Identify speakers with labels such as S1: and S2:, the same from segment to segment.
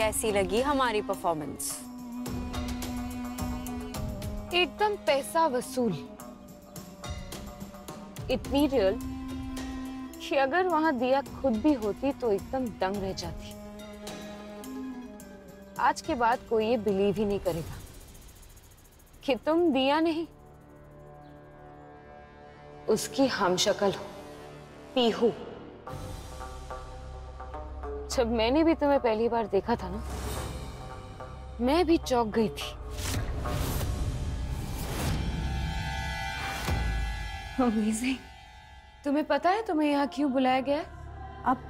S1: कैसी लगी हमारी परफॉर्मेंस
S2: एकदम पैसा वसूल। इतनी रियल कि अगर वहाँ दिया खुद भी होती तो एकदम दंग रह जाती। आज के बाद कोई ये बिलीव ही नहीं करेगा कि तुम दिया नहीं। उसकी हम शक्ल हो, पीहू। जब मैंने भी तुम्हें पहली बार देखा था ना, मैं भी चौक गई थी। अमेजिंग तुम्हें पता है तुम्हें यहाँ क्यों बुलाया गया?
S1: अब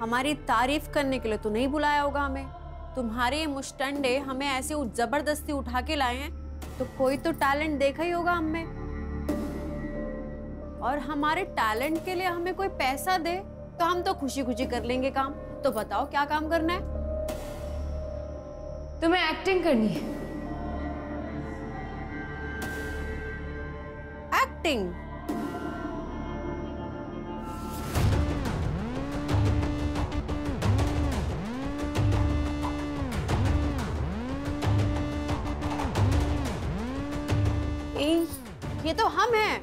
S1: हमारी तारीफ़ करने के लिए तो नहीं बुलाया होगा हमें। तुम्हारे मुस्टंडे हमें ऐसे ज़बरदस्ती उठा के लाए हैं तो कोई तो टैलेंट देखा ही होगा हमें और हमारे टैलेंट के लिए हमें कोई पैसा दे तो हम तो खुशी खुशी कर लेंगे काम। तो बताओ क्या काम करना है?
S2: तुम्हें एक्टिंग करनी है।
S1: एक्टिंग ए, ये तो हम हैं।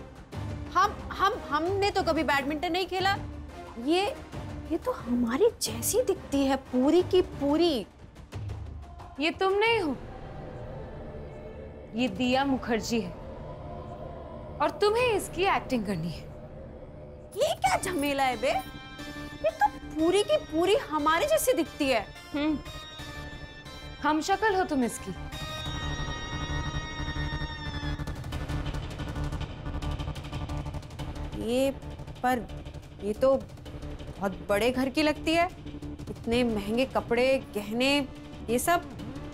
S1: हम हम हमने तो कभी बैडमिंटन नहीं खेला। ये ये तो हमारी जैसी दिखती है, पूरी की पूरी।
S2: ये तुम नहीं हो। ये दिया मुखर्जी है। और तुम्हें इसकी एक्टिंग करनी है।
S1: ये क्या झमेला है बे? ये तो पूरी की पूरी हमारी जैसी दिखती है।
S2: हम्म। हम शक्ल हो तुम इसकी।
S1: ये पर ये तो बहुत बड़े घर की लगती है। इतने महँगे कपड़े गहने ये सब।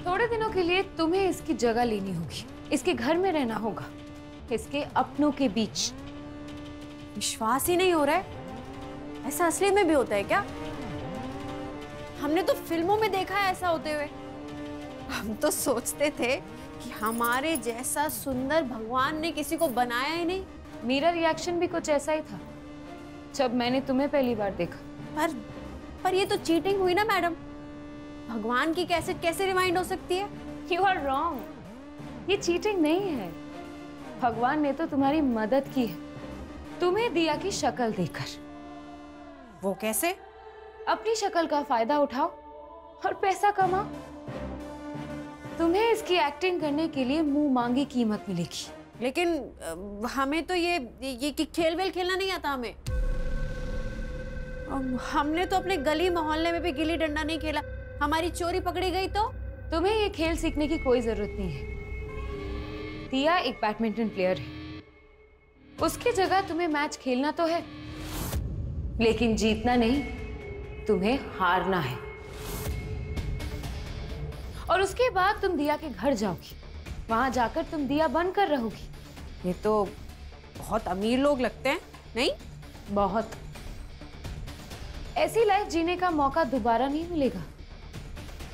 S2: थोड़े दिनों के लिए तुम्हें इसकी जगह लेनी होगी। इसके घर में रहना होगा। इसके अपनों के बीच।
S1: विश्वास ही नहीं हो रहा है। ऐसा असली में भी होता है क्या? हमने तो फ़िल्मों में देखा है ऐसा होते हुए। हम तो सोचते थे कि हमारे जैसा सुंदर भगवान ने किसी को बनाया ही नहीं।
S2: मेरा रिएक्शन भी कुछ ऐसा ही था। जब मैंने तुम्हें पहली बार देखा।
S1: पर पर ये तो चीटिंग हुई ना मैडम भगवान की कैसे कैसे रिमाइंड हो सकती है?
S2: यू आर रॉन्ग ये चीटिंग नहीं है। भगवान ने तो तुम्हारी मदद की है। तुम्हें दिया की शक्ल देकर
S1: वो कैसे?
S2: अपनी शक्ल का फ़ायदा उठाओ और पैसा कमाओ। तुम्हें इसकी एक्टिंग करने के लिए मुँह मांगी कीमत मिलेगी।
S1: लेकिन हमें तो ये ये कि खेल वेल खेलना नहीं आता हमें। हमने तो अपने गली मोहल्ले में भी गिल्ली डंडा नहीं खेला। हमारी चोरी पकड़ी गई तो?
S2: तुम्हें ये खेल सीखने की कोई ज़रूरत नहीं है। दिया एक बैडमिंटन प्लेयर है। उसकी जगह तुम्हें मैच खेलना तो है लेकिन जीतना नहीं तुम्हें हारना है। और उसके बाद तुम दिया के घर जाओगी। वहाँ जाकर तुम दिया बनकर रहोगी।
S1: ये तो बहुत अमीर लोग लगते हैं नहीं?
S2: बहुत। ऐसी लाइफ जीने का मौका दोबारा नहीं मिलेगा।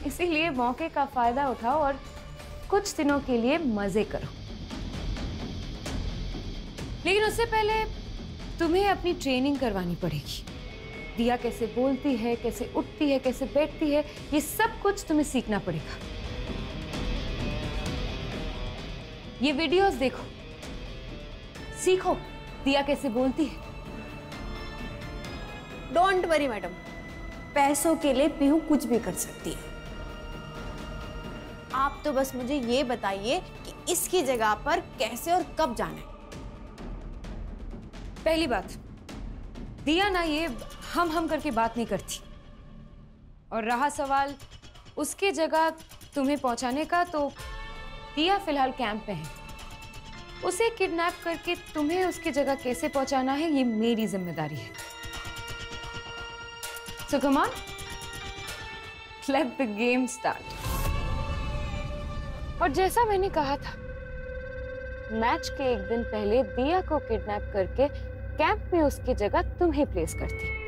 S2: इसीलिए मौके का फ़ायदा उठाओ और कुछ दिनों के लिए मज़े करो। लेकिन उससे पहले तुम्हें अपनी ट्रेनिंग करवानी पड़ेगी। दिया कैसे बोलती है, कैसे उठती है, कैसे बैठती है, ये सब कुछ तुम्हें सीखना पड़ेगा। ये वीडियोस देखो। सीखो, दिया कैसे बोलती है।
S1: डोंट वरी मैडम पैसों के लिए पीहू कुछ भी कर सकती है। आप तो बस मुझे ये बताइए कि इसकी जगह पर कैसे और कब जाना है?
S2: पहली बात, दिया ना ये, हम हम करके बात नहीं करती। और रहा सवाल, उसके जगह तुम्हें पहुँचाने का तो दिया फ़िलहाल कैंप में है। उसे किडनैप करके तुम्हें उसकी जगह कैसे पहुंचाना है, ये मेरी ज़िम्मेदारी है। सो come on, let the game start. और जैसा मैंने कहा था मैच के एक दिन पहले दिया को किडनैप करके कैंप में उसकी जगह तुम्हें प्लेस करती